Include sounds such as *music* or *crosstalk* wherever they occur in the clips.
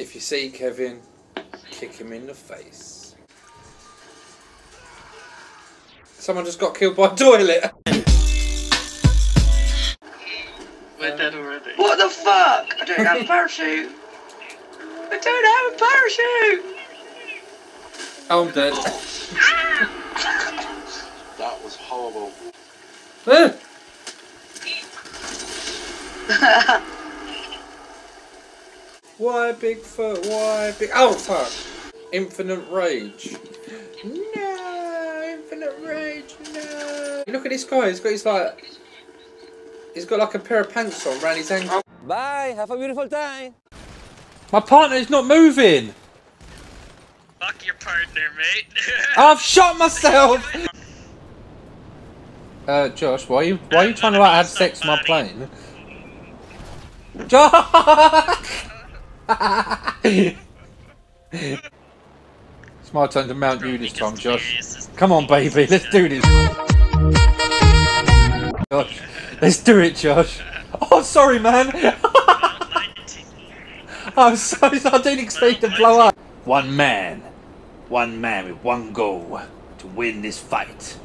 If you see Kevin, kick him in the face. Someone just got killed by a toilet. We're dead already. What the fuck? I don't have a parachute. I don't have a parachute. Oh, I'm dead. That was horrible. Eh. *laughs* Why Bigfoot? Why big? Oh fuck! Infinite rage. No, infinite rage. No. Look at this guy. He's got his like. He's got like a pair of pants on around his ankle. Bye. Have a beautiful time. My partner's not moving. Fuck your partner, mate. *laughs* I've shot myself. Uh, Josh, why are you why are you trying to like have sex with my plane? *laughs* Josh! *laughs* it's my turn to mount you this time, Josh. Come on, baby, let's do this. Josh, let's do it, Josh. Oh, sorry, man. *laughs* I'm sorry, I didn't expect to blow up. One man, one man with one goal to win this fight.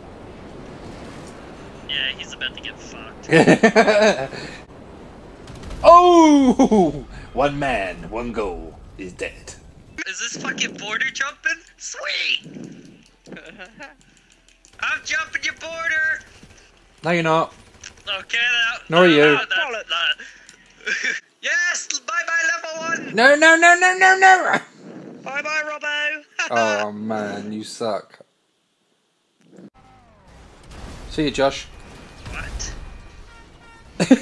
yeah, he's about to get fucked. *laughs* oh! One man, one goal is dead. Is this fucking border jumping? Sweet! *laughs* I'm jumping your border! No, you're not. Okay, Nor are you. *laughs* yes! Bye bye, level one! No, no, no, no, no, no! Bye bye, Robbo! *laughs* Oh man, you suck. See you, Josh. What? Dude,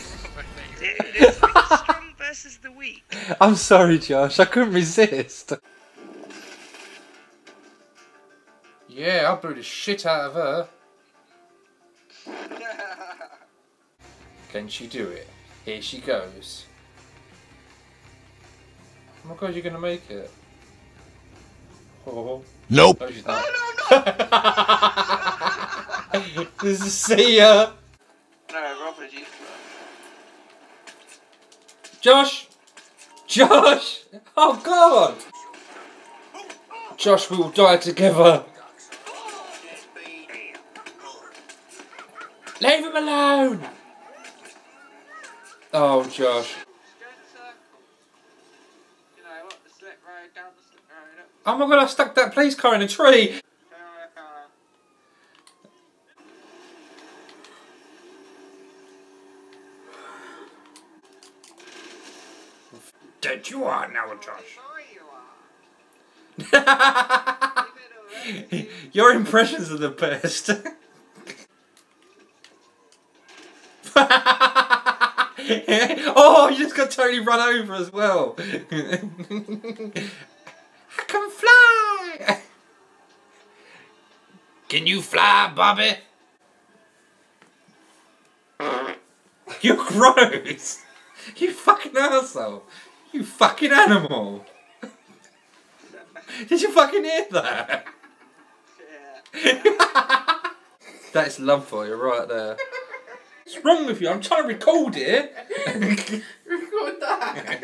it's the strong versus the weak. I'm sorry, Josh. I couldn't resist. Yeah, I blew the shit out of her. *laughs* Can she do it? Here she goes. Oh my god, you're gonna make it. Oh. Nope. No, she's not. Oh, *laughs* this is see ya. No, Robert, you. Josh! Josh! Oh god! Josh, we will die together. Leave him alone! Oh, Josh. Oh my god, I stuck that police car in a tree! Dead you are now, Josh. *laughs* Your impressions are the best. *laughs* oh, you just got totally run over as well. *laughs* I can fly. Can you fly, Bobby? You're gross. You fucking asshole. You fucking animal. *laughs* Did you fucking hear that? *laughs* that is love for you right there. What's wrong with you? I'm trying to record it. Record that.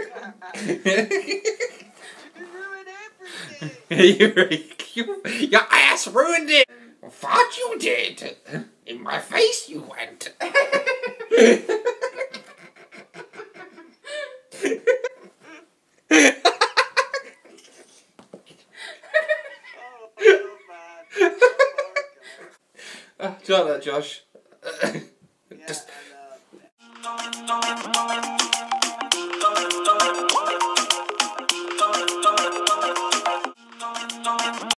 *laughs* you, you, your ass ruined it. I thought you did. In my face you went. *laughs* Do you like that, Josh? *laughs* yeah, Just...